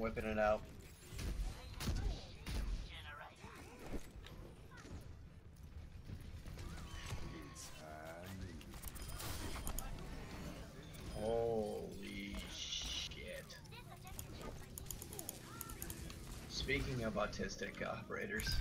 whipping it out. Holy shit. Speaking of autistic operators,